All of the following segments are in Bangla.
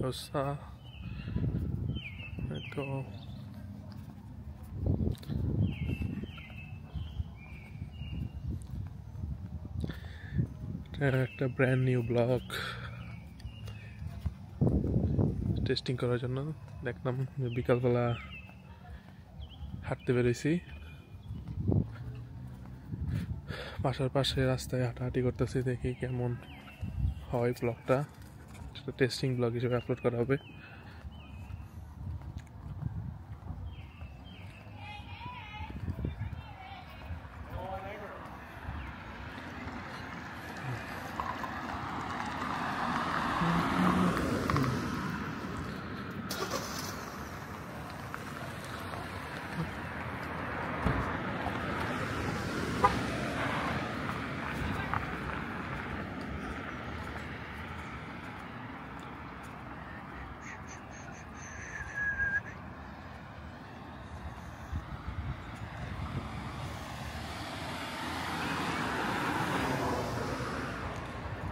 এই তো একটা ব্র্যান্ড নিউ ব্লগ টেস্টিং করার জন্য। দেখলাম বিকালবেলা হাঁটতে বেরোইছি। বাসার পাশে রাস্তায় হাঁটাহাঁটি করতেছি, দেখি কেমন হয় ব্লগটা সেটা টেস্টিং ব্লগ হিসেবে আপলোড করা হবে।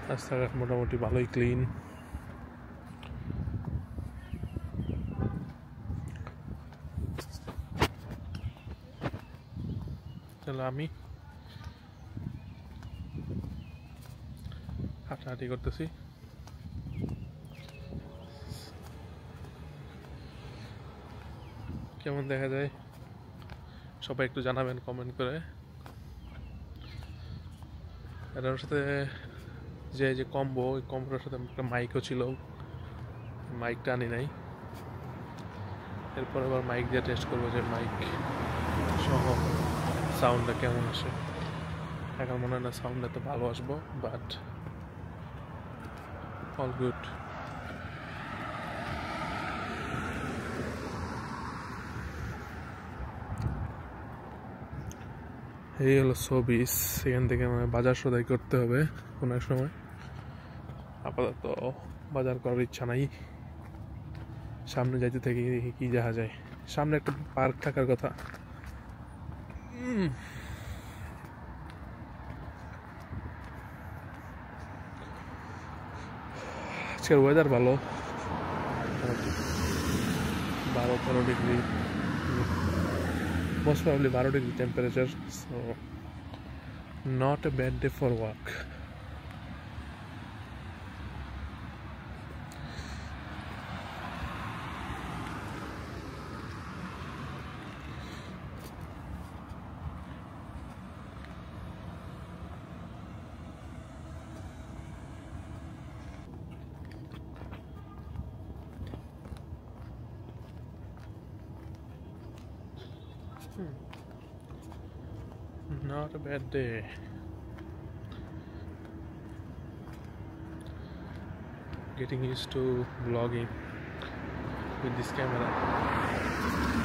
রাস্তাঘাট মোটামুটি ভালোই ক্লিন তাহলে আমি হাঁটাহাঁটি করতেছি। কেমন দেখা যায়? সবাই একটু জানাবেন কমেন্ট করে। এটার সাথে যে যে কম্বো ওই কম্বোটার সাথে একটা মাইকও ছিল। মাইকটা আনি নাই। এরপর আবার মাইক দিয়ে টেস্ট করব যে মাইক সহ সাউন্ডটা কেমন আসে। এখন মনে হয় না সাউন্ড এত ভালো আসব বাট অল গুড এই হলো ছবিস সেখান থেকে মানে বাজার সদাই করতে হবে কোনো এক সময়। আপাতত বাজার করার ইচ্ছা নাই। সামনে যাইতে থেকে দেখি কি যাওয়া যায়। সামনে একটা পার্ক থাকার কথা। আজকের ওয়েদার ভালো। বারো তেরো degree most probably 12 degree temperature, so a a day for for walk Not a bad day. Getting used to vlogging with this camera.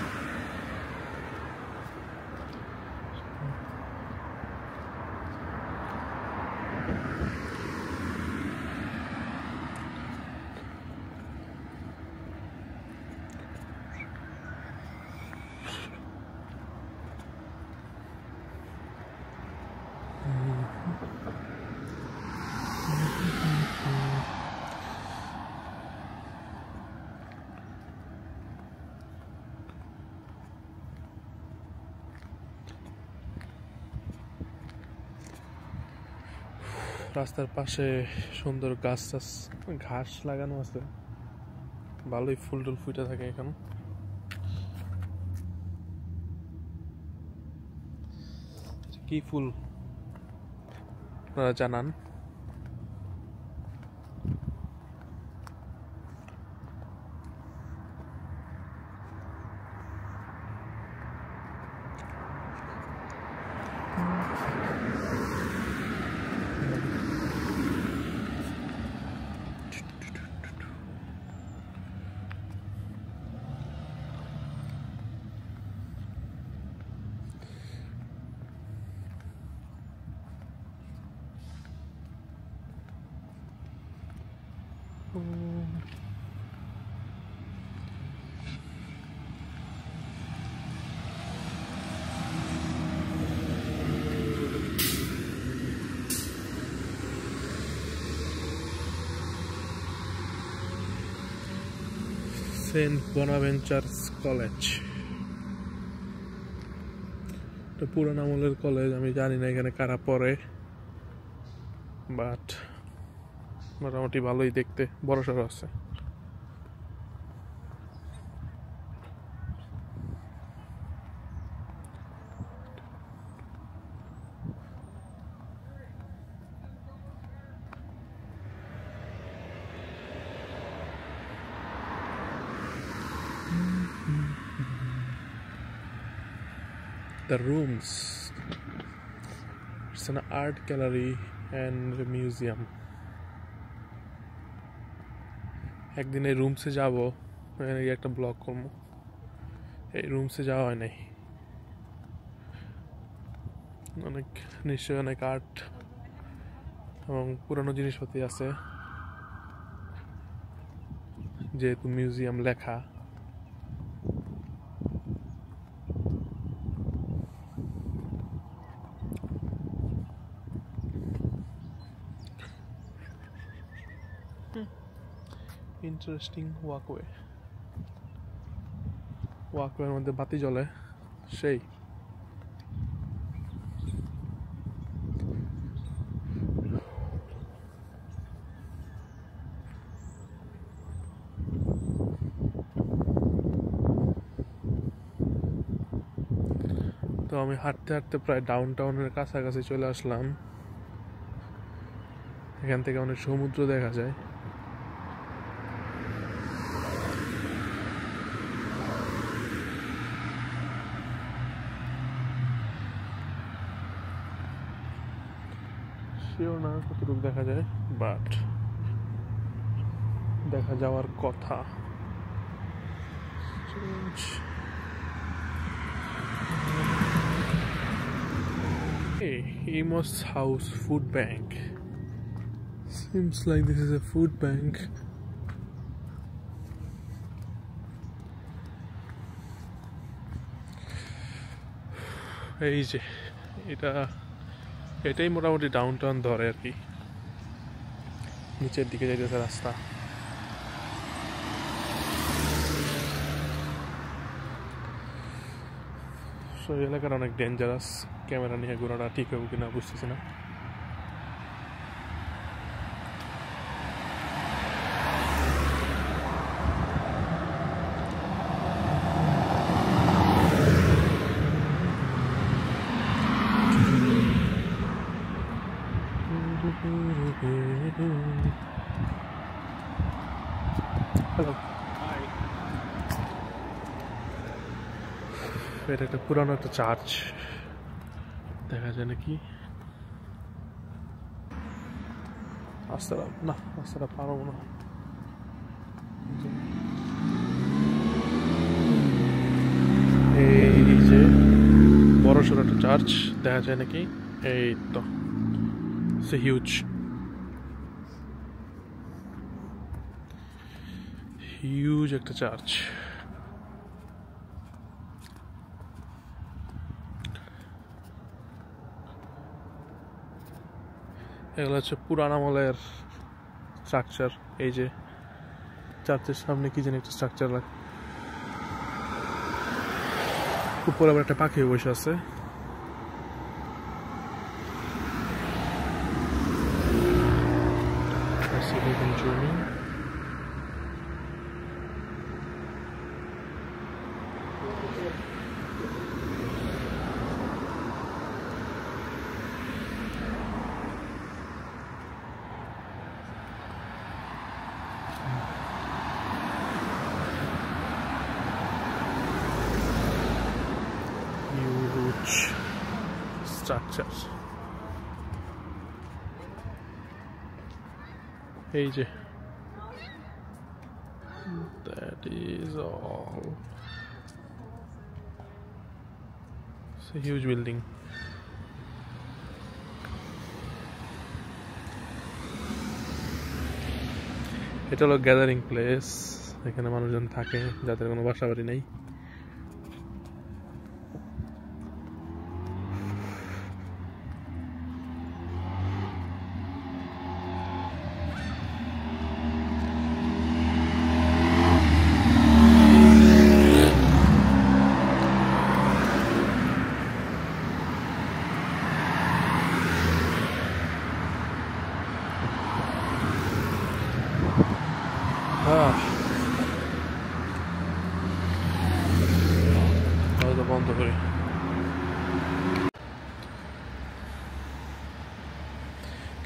রাস্তার পাশে সুন্দর গাছ টাছ, ঘাস লাগানো আছে। ভালোই ফুল টুল ফুটে থাকে এখন। কি ফুল? আপনারা জানান। Saint Bonaventure's college. এটা পুরান আমলের কলেজ আমি জানি না এখানে কারা পড়ে বাট মোটামুটি ভালোই দেখতে বড় সড়ো আছে the rooms. It's an art gallery and museum. একদিন এই রুমসে যাব, এখানে একটা ব্লগ করব। এই রুমসে যাওয়া হয় নাই। অনেক, নিশ্চয়ই অনেক আর্ট এবং পুরানো জিনিসপাতি আছে। যেহেতু মিউজিয়াম লেখা। ইন্টারেস্টিং ওয়াকওয়ে ওয়াকওয়ের মধ্যে বাতি জ্বলে। সেই। তো আমি হাঁটতে হাঁটতে প্রায় ডাউন টাউনের কাছাকাছি চলে আসলাম। এখান থেকে অনেক সমুদ্র দেখা যায়। শিওর না কতটুকু দেখা যায় বাট দেখা যাওয়ার কথা Hey, Amos House Food Bank. Seems like this is a food bank. এই যে এটা এটাই মোটামুটি ডাউন টাউন ধরে আর কি। নিচের দিকে যাইতেছে রাস্তা। সো অনেক ডেঞ্জারাস ক্যামেরা নিয়ে ঘোরাটা ঠিক হবে কিনা বুঝতেছি না হ্যালো এটা একটা পুরানো একটা চার্চ দেখা যায় নাকি? রাস্তাটা না রাস্তাটা পারব না। এই যে বড় সড়ো একটা চার্চ দেখা যায় নাকি? এই তো, সে হিউজ হিউজ একটা চার্চ এগুলো হচ্ছে পুরান আমলের স্ট্রাকচার এই যে চার্চের সামনে কি যেন একটা স্ট্রাকচার লাগে উপরে আবার একটা পাখি বসে আছে I see them zooming. huge structure এই যে that is all. It's a huge building. এটা হলো গ্যাদারিং প্লেস এখানে মানুষজন থাকে, যাদের কোনো বাসা বাড়ি নেই।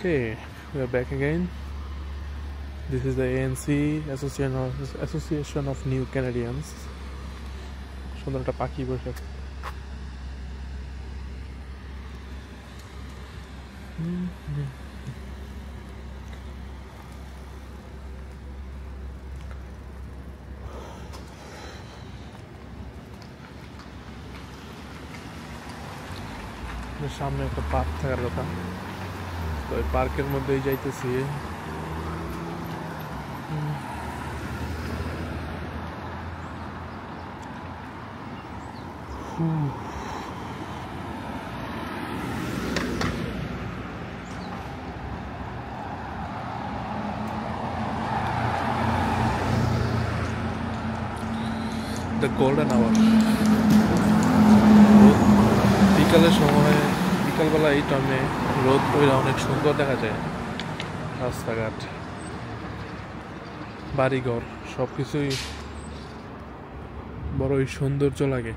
Okay, we are back again. This is the ANC Association of, Association of New Canadians. সুন্দর একটা পাখি বসে আছে। এর সামনে একটা পার্ক থাকার কথা তো ওই পার্কের মধ্যেই যাইতেছি দ্য গোল্ডেন আওয়ার এই টাইমে রোদ পড়লে অনেক সুন্দর দেখা যায়। রাস্তাঘাট, বাড়িঘর সব কিছুই বড়ই সৌন্দর্য লাগে।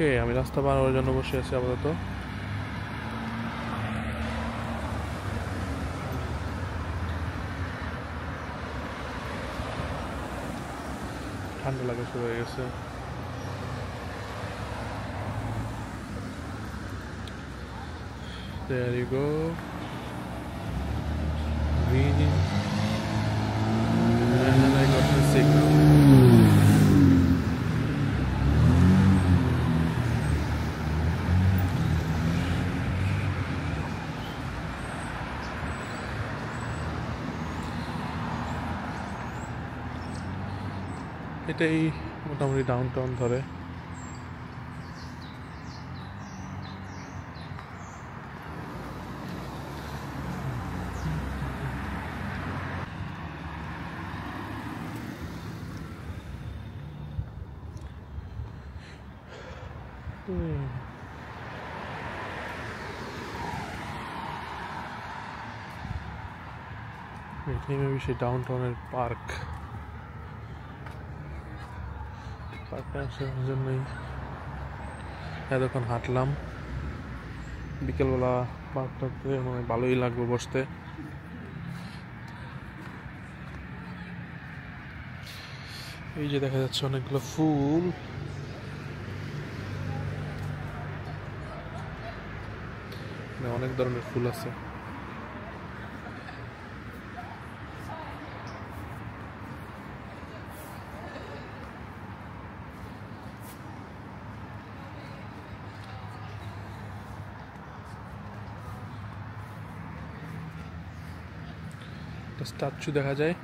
ওকে আমি রাস্তা হওয়ার জন্য বসে আছি আপাতত ঠান্ডা লাগা শুরু হয়ে গেছে There you go. And I got the signal. এটাই মোটামুটি ডাউন টাউন ধরে সেই ডাউন টাউনের পার্ক জন্যই এতক্ষণ হাঁটলাম। বিকেলবেলা পার্কটাতে মানে ভালোই লাগবে বসতে। এই যে দেখা যাচ্ছে অনেকগুলো ফুল। এখানে অনেক ধরনের ফুল আছে। স্ট্যাচু দেখা যায়।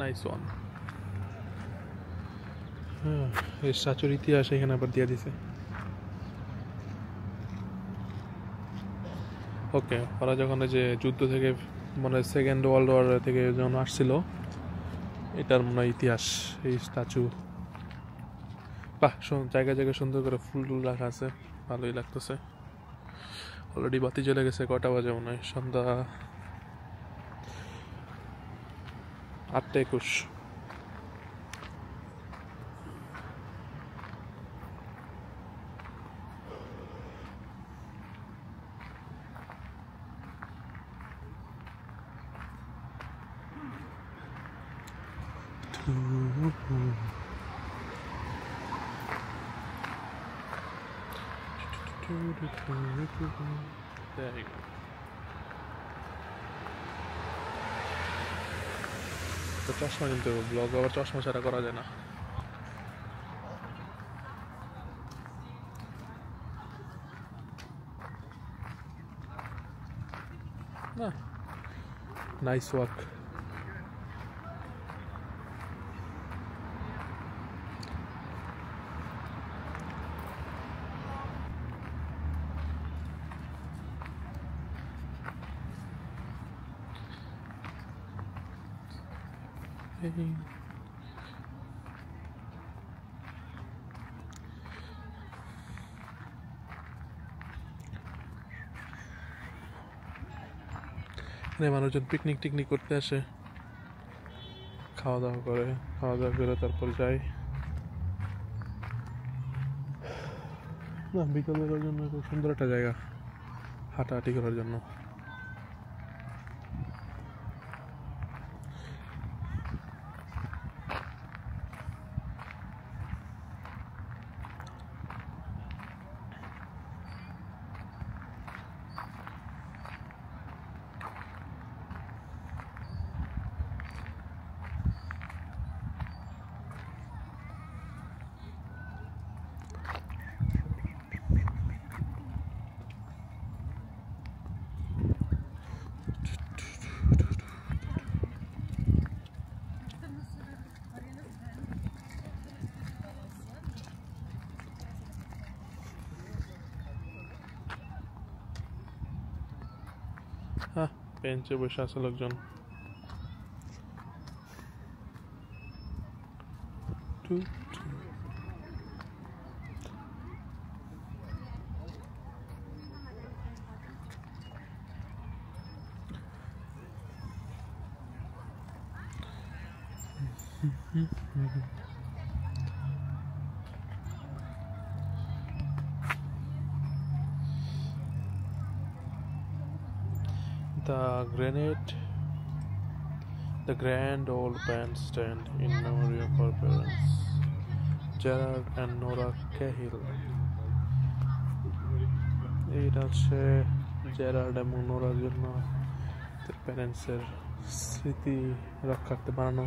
নাইস ওয়ান হ্যাঁ এই স্ট্যাচুর ইতিহাস এখানে আবার দিয়ে দিছে। ওকে, ওরা যখন যে যুদ্ধ থেকে মানে সেকেন্ড ওয়ার্ল্ড ওয়ার থেকে যখন আসছিল, এটার মনে হয় ইতিহাস, এই স্ট্যাচু। বাহ জায়গায় জায়গায় সুন্দর করে ফুল টুল রাখা আছে। ভালোই লাগতেছে। অলরেডি বাতি জ্বলে গেছে কটা বাজে মনে হয়? সন্ধ্যা আটটা একুশ। There you go. তো চশমা কিনতে হবে ব্লগ আবার চশমা ছাড়া করা যায় এখানে মানুষজন পিকনিক টিকনিক করতে আসে। খাওয়া দাওয়া করে, খাওয়া দাওয়া করে তারপর যায় না, বিকালের জন্য খুব সুন্দর একটা জায়গা, হাঁটাহাঁটি করার জন্য। হ্যাঁ বেঞ্চে বসে আছে লোকজন। Two, two. The granite, the grand old bandstand in memory of our parents, Gerard and Nora Cahill. এইটা হচ্ছে জেরার্ড এবং নোরার জন্য প্যারেন্টসের স্মৃতি রক্ষার্থে বানানো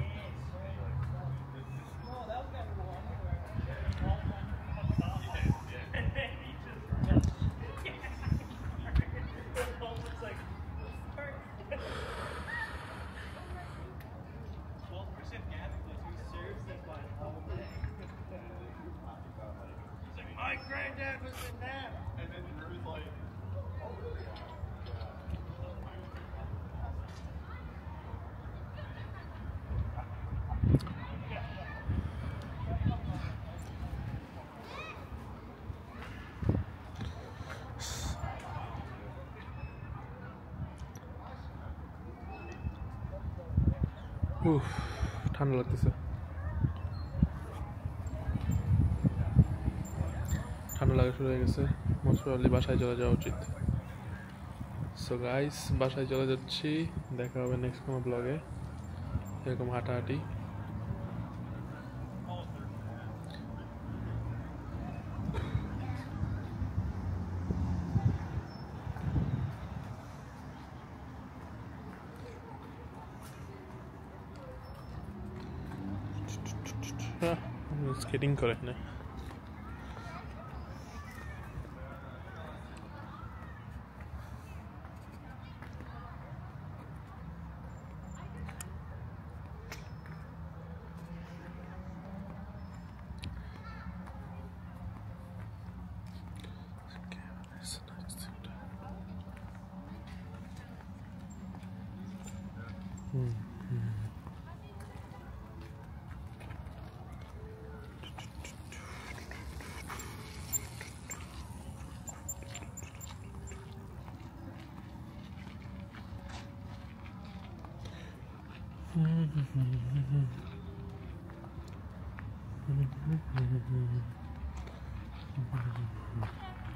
My granddad was in that. And then Ruth like, উফ ঠান্ডা লাগতেছে। ঠান্ডা লাগা শুরু হয়ে গেছে। মোস্ট বাসায় চলে যাওয়া উচিত। সো গাইস বাসায় চলে যাচ্ছি। দেখা হবে নেক্সট কোনো ব্লগে এরকম হাঁটাহাঁটি। স্কেটিং করে এখানে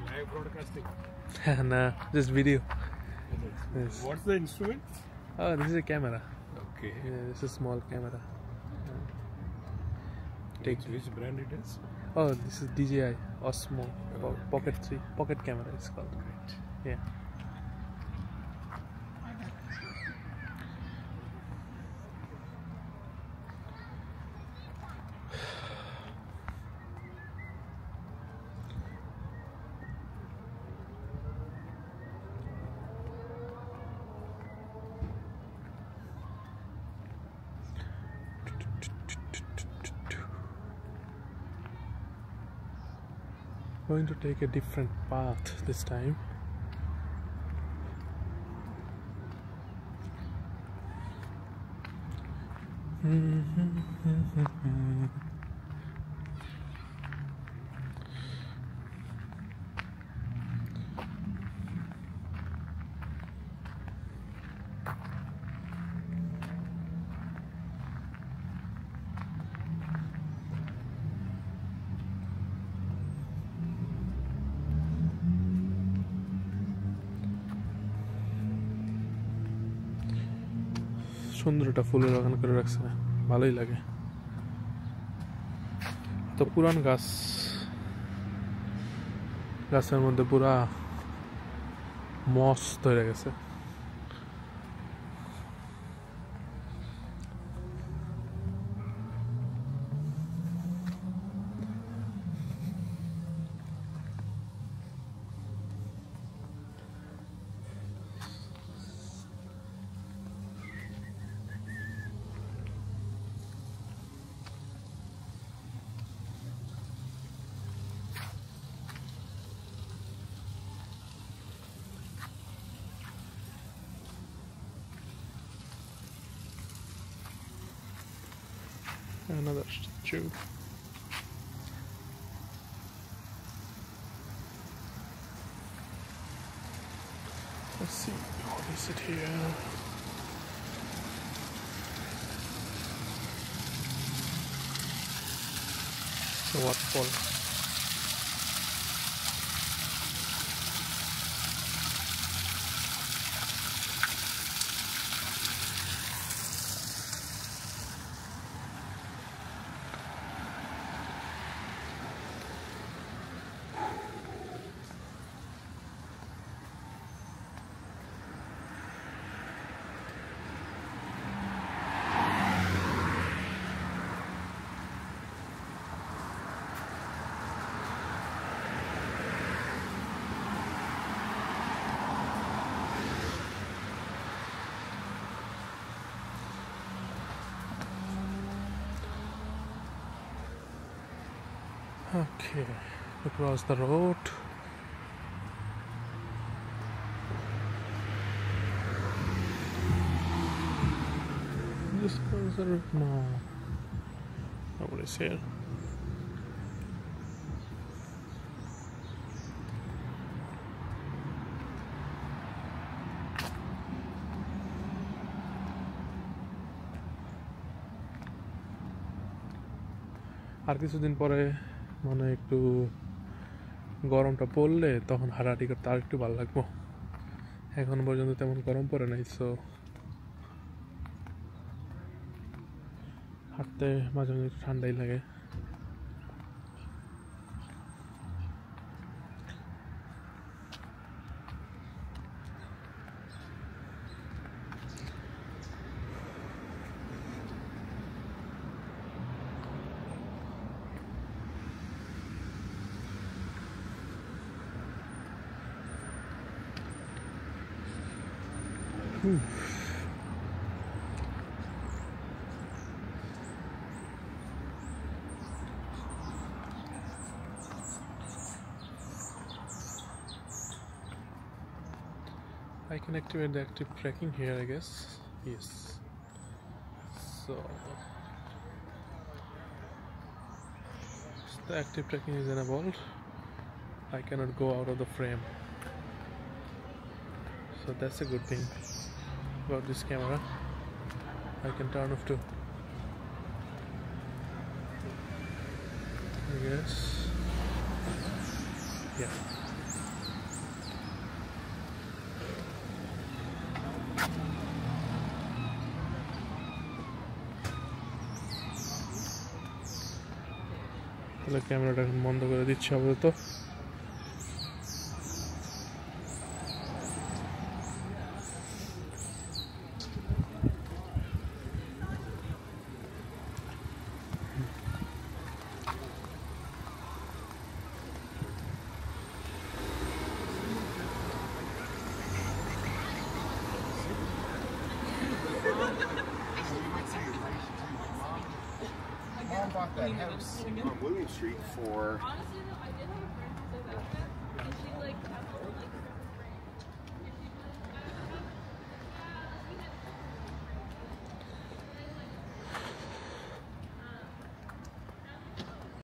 live broadcasting. nah, just video. Yes. What's the instrument? Oh, this is a camera. Okay. Yeah, this is a small camera. Take which brand it is? Oh, this is DJI Osmo Okay. Pocket 3 Pocket camera. It's called. Great. Yeah. Going to take a different path this time. Mm-hmm. সুন্দর একটা ফুলের বাগান করে রাখছে ভালোই লাগে। তো পুরান গাছ, গাছের মধ্যে পুরা মস্ত হয়ে গেছে। Another statue. Let's see, what is it here? The waterfall. Okay, across the road. This was the road. No. Nobody's here. আর কিছুদিন পরে মানে একটু গরমটা পড়লে তখন হাঁটাহাঁটি করতে আর একটু ভালো লাগবো। এখন পর্যন্ত তেমন গরম পড়ে নাই সো হাঁটতে মাঝে মাঝে ঠান্ডাই লাগে। I can activate the active tracking here, I guess. Yes. So, the active tracking is enabled. I cannot go out of the frame. So that's a good thing about this camera. I can turn off too. I guess. Yeah. তাহলে ক্যামেরাটা এখন বন্ধ করে দিচ্ছি আপাতত